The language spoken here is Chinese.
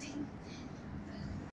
听。